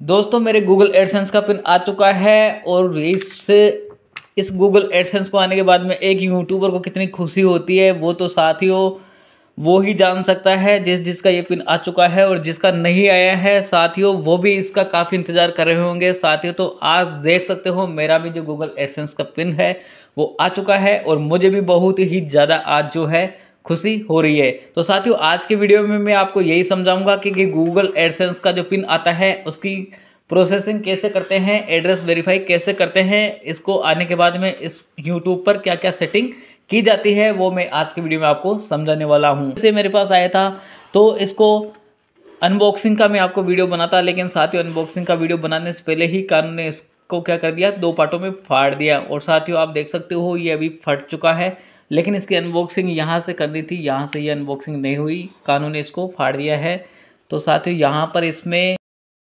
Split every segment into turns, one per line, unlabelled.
दोस्तों, मेरे Google AdSense का पिन आ चुका है और इससे इस गूगल एडसेंस को आने के बाद में एक यूट्यूबर को कितनी खुशी होती है, वो तो साथियों, वो ही जान सकता है जिस जिसका ये पिन आ चुका है और जिसका नहीं आया है। साथियों, वो भी इसका काफ़ी इंतज़ार कर रहे होंगे। साथियों तो आज देख सकते हो, मेरा भी जो गूगल एडसेंस का पिन है, वो आ चुका है और मुझे भी बहुत ही ज़्यादा आज जो है खुशी हो रही है। तो साथियों आज के वीडियो में मैं आपको यही समझाऊँगा कि, कि गूगल एडसेंस का जो पिन आता है उसकी प्रोसेसिंग कैसे करते हैं एड्रेस वेरीफाई कैसे करते हैं इसको आने के बाद में इस यूट्यूब पर क्या क्या सेटिंग की जाती है वो मैं आज के वीडियो में आपको समझाने वाला हूँ। इसे मेरे पास आया था तो इसको अनबॉक्सिंग का मैं आपको वीडियो बनाता लेकिन साथियों अनबॉक्सिंग का वीडियो बनाने से पहले ही कानून ने इसको क्या कर दिया दो पार्टों में फाड़ दिया। और साथियों आप देख सकते हो ये अभी फट चुका है। लेकिन इसकी अनबॉक्सिंग यहाँ से करनी थी, यहाँ से ये अनबॉक्सिंग नहीं हुई। कानून ने इसको फाड़ दिया है। तो साथियों, यहाँ पर इसमें,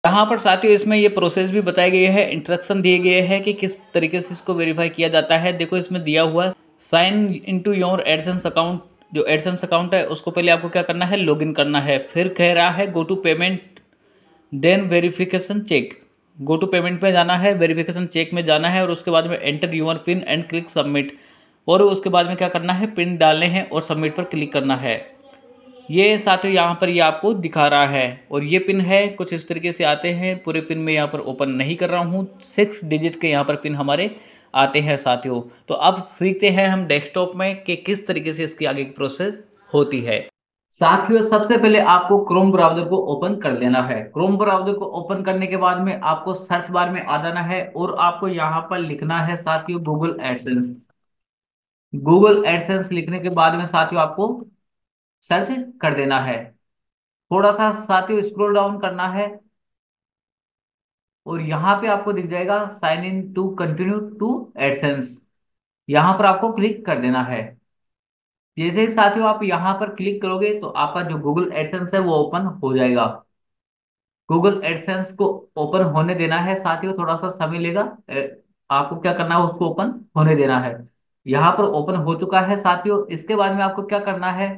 यहाँ पर साथियों, इसमें ये प्रोसेस भी बताई गई है इंस्ट्रक्शन दिए गए हैं कि किस तरीके से इसको वेरीफाई किया जाता है। देखो, इसमें दिया हुआ sign into your AdSense account जो एडसेंस अकाउंट है, उसको पहले आपको क्या करना है? लॉगिन करना है। फिर कह रहा है go to payment then verification check go to payment में जाना है वेरिफिकेशन चेक में जाना है और उसके बाद में enter your PIN and click submit और उसके बाद में क्या करना है, पिन डालने हैं और सबमिट पर क्लिक करना है। ये साथियों, यहाँ पर ये आपको दिखा रहा है और ये पिन है, कुछ इस तरीके से आते हैं। पूरे पिन में यहाँ पर ओपन नहीं कर रहा हूँ। सिक्स डिजिट के यहाँ पर पिन हमारे आते हैं साथियों। तो अब सीखते हैं हम डेस्कटॉप में कि किस तरीके से इसकी आगे की प्रोसेस होती है। साथियों, सबसे पहले आपको क्रोम ब्राउज़र को ओपन कर लेना है। क्रोम ब्राउज़र को ओपन करने के बाद में आपको सर्च बार में आ जाना है और आपको यहाँ पर लिखना है साथियों गूगल एडसेंस गूगल एडसेंस लिखने के बाद में साथियों आपको सर्च कर देना है। थोड़ा सा साथियों स्क्रॉल डाउन करना है और यहाँ पे आपको दिख जाएगा sign in to continue to AdSense यहाँ पर आपको क्लिक कर देना है। जैसे ही साथियों आप यहाँ पर क्लिक करोगे तो आपका जो गूगल एडसेंस है वो ओपन हो जाएगा। गूगल एडसेंस को ओपन होने देना है साथियों, थोड़ा सा समय लेगा। आपको क्या करना है, उसको ओपन होने देना है। यहाँ पर ओपन हो चुका है। साथियों, इसके बाद में आपको क्या करना है?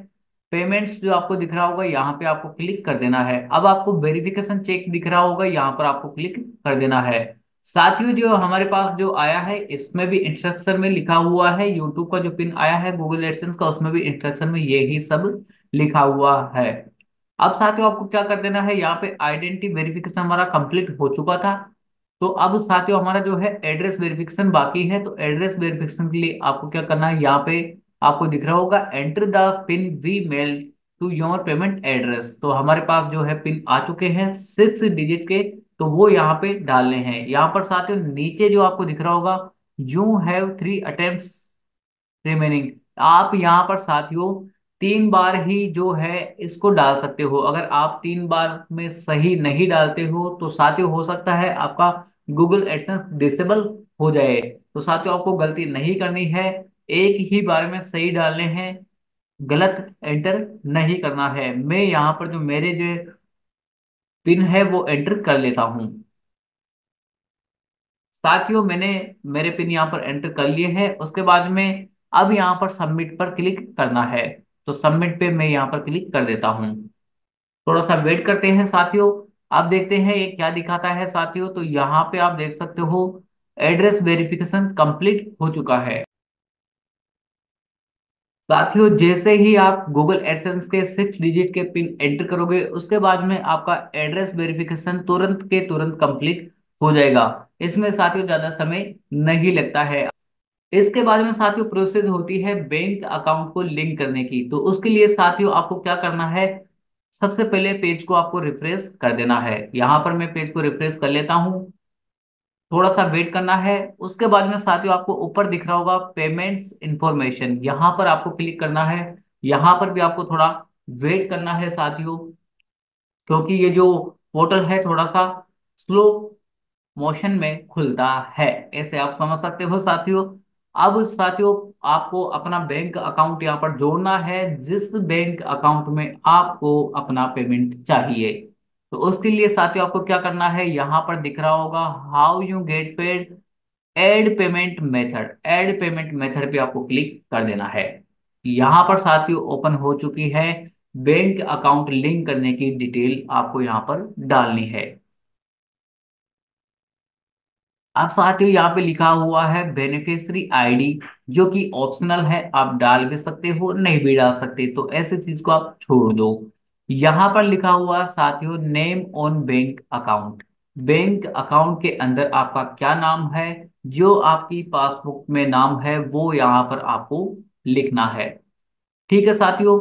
पेमेंट्स जो आपको दिख रहा होगा, यहाँ पे आपको क्लिक कर देना है। अब आपको वेरिफिकेशन चेक दिख रहा होगा, यहाँ पर आपको क्लिक कर देना है। साथियों, जो हमारे पास जो आया है, इसमें भी इंस्ट्रक्शन में लिखा हुआ है। यूट्यूब का जो पिन आया है गूगल एडसेंस का, उसमें भी इंस्ट्रक्शन में यही सब लिखा हुआ है। अब साथियों, आपको क्या कर देना है? यहाँ पे आइडेंटिटी वेरिफिकेशन हमारा कंप्लीट हो चुका था। तो अब साथियों, हमारा जो है एड्रेस वेरिफिकेशन बाकी है तो एड्रेस वेरिफिकेशन के लिए आपको क्या करना है? यहाँ पे आपको दिख रहा होगा enter the PIN we mail to your payment address तो हमारे पास जो है पिन आ चुके हैं सिक्स डिजिट के तो वो यहाँ पे डालने हैं। यहाँ पर साथियों, नीचे जो आपको दिख रहा होगा you have three attempt remaining आप यहाँ पर साथियों तीन बार ही जो है इसको डाल सकते हो। अगर आप तीन बार में सही नहीं डालते हो तो साथियों हो सकता है आपका गूगल एडसेंस डिसेबल हो जाए। तो साथियों, आपको गलती नहीं करनी है। एक ही बार में सही डालने हैं, गलत एंटर नहीं करना है। मैं यहाँ पर जो मेरे जो पिन है, वो एंटर कर लेता हूँ। साथियों, मैंने मेरे पिन यहाँ पर एंटर कर लिए हैं। उसके बाद में अब यहाँ पर सबमिट पर क्लिक करना है। तो सबमिट पे मैं यहाँ पर क्लिक कर देता हूँ। थोड़ा सा वेट करते हैं साथियों। आप देखते हैं ये क्या दिखाता है साथियों? तो यहाँ पे आप देख सकते हो एड्रेस वेरिफिकेशन कंप्लीट हो चुका है। साथियों, जैसे ही आप गूगल एडसेंस के सिक्स डिजिट के पिन एंटर करोगे, उसके बाद में आपका एड्रेस वेरिफिकेशन तुरंत के तुरंत कंप्लीट हो जाएगा। इसमें साथियों, ज़्यादा समय नहीं लगता है। इसके बाद में साथियों प्रोसेस होती है बैंक अकाउंट को लिंक करने की। तो उसके लिए साथियों आपको क्या करना है? सबसे पहले पेज को आपको रिफ्रेश कर देना है। यहाँ पर मैं पेज को रिफ्रेश कर लेता हूँ। थोड़ा सा वेट करना है। उसके बाद में साथियों आपको ऊपर दिख रहा होगा पेमेंट्स इंफॉर्मेशन यहाँ पर आपको क्लिक करना है। यहाँ पर भी आपको थोड़ा वेट करना है साथियों, क्योंकि ये जो पोर्टल है थोड़ा सा स्लो मोशन में खुलता है। ऐसे आप समझ सकते हो साथियों। अब साथियों, आपको अपना बैंक अकाउंट यहाँ पर जोड़ना है। जिस बैंक अकाउंट में आपको अपना पेमेंट चाहिए तो उसके लिए साथियों, आपको क्या करना है? यहाँ पर दिख रहा होगा how you get paid add payment method add payment method पे आपको क्लिक कर देना है। यहाँ पर साथियों ओपन हो चुकी है। बैंक अकाउंट लिंक करने की डिटेल आपको यहाँ पर डालनी है।
अब साथियों, यहाँ पे लिखा हुआ है बेनिफिशियरी आईडी जो कि ऑप्शनल है, आप डाल भी सकते हो, नहीं भी डाल सकते तो ऐसे चीज़ को आप छोड़ दो। यहाँ पर लिखा हुआ साथियों name on bank account bank account के अंदर आपका क्या नाम है? जो आपकी पासबुक में नाम है, वो यहाँ पर आपको लिखना है। ठीक है, साथियों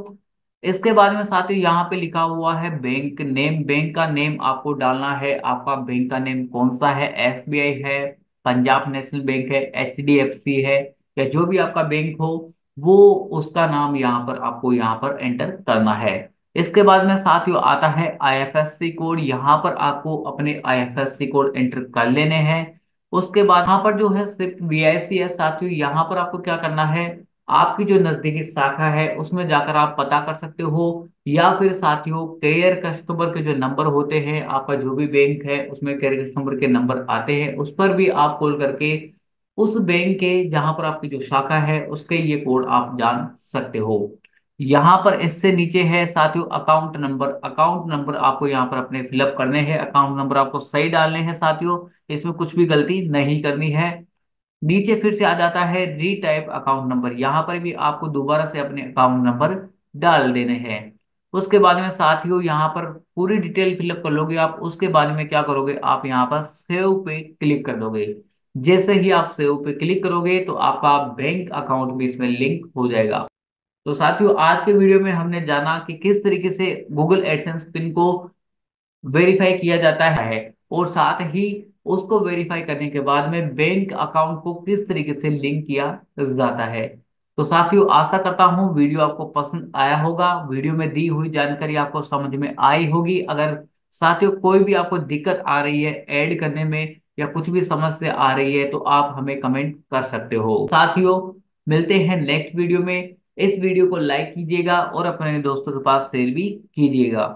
इसके बाद में साथियों, यहाँ पे लिखा हुआ है बैंक नेम। बैंक का नेम आपको डालना है। आपका बैंक का नेम कौन सा है? एसबीआई है, पंजाब नेशनल बैंक है, एचडीएफसी है, या जो भी आपका बैंक हो, वो उसका नाम यहाँ पर आपको यहाँ पर एंटर करना है। इसके बाद में साथियों आता है आईएफएससी कोड। यहाँ पर आपको अपने आईएफएससी कोड एंटर कर लेने हैं। उसके बाद यहाँ पर जो है सिर्फ़ वीआईसी है साथियों। यहाँ पर आपको क्या करना है? आपकी जो नजदीकी शाखा है, उसमें जाकर आप पता कर सकते हो, या फिर साथियों केयर कस्टमर के जो नंबर होते हैं, आपका जो भी बैंक है, उसमें केयर कस्टमर के नंबर आते हैं, उस पर भी आप कॉल करके, उस बैंक के जहाँ पर आपकी जो शाखा है, उसके ये कोड आप जान सकते हो। यहाँ पर इससे नीचे है, साथियों अकाउंट नंबर अकाउंट नंबर आपको यहाँ पर अपने फिलअप करने हैं। अकाउंट नंबर आपको सही डालने हैं, साथियों। इसमें कुछ भी गलती नहीं करनी है। नीचे फिर से आ जाता है री टाइप अकाउंट नंबर यहाँ पर भी आपको दोबारा से अपने अकाउंट नंबर डाल देने हैं। उसके बाद में साथियों, यहाँ पर पूरी डिटेल फिलअप कर लोगे आप। उसके बाद में क्या करोगे? आप यहाँ पर सेव पे क्लिक कर दोगे। जैसे ही आप सेव पे क्लिक करोगे तो आपका बैंक अकाउंट भी इसमें लिंक हो जाएगा। तो साथियों, आज के वीडियो में हमने जाना कि किस तरीके से गूगल एडसेंस पिन को वेरीफाई किया जाता है। और साथ ही उसको वेरीफाई करने के बाद में बैंक अकाउंट को किस तरीके से लिंक किया जाता है। तो साथियों, आशा करता हूँ वीडियो आपको पसंद आया होगा। वीडियो में दी हुई जानकारी आपको समझ में आई होगी। अगर साथियों, कोई भी आपको दिक्कत आ रही है ऐड करने में या कुछ भी समस्या आ रही है तो आप हमें कमेंट कर सकते हो। साथियों, मिलते हैं नेक्स्ट वीडियो में। इस वीडियो को लाइक कीजिएगा और अपने दोस्तों के पास शेयर भी कीजिएगा।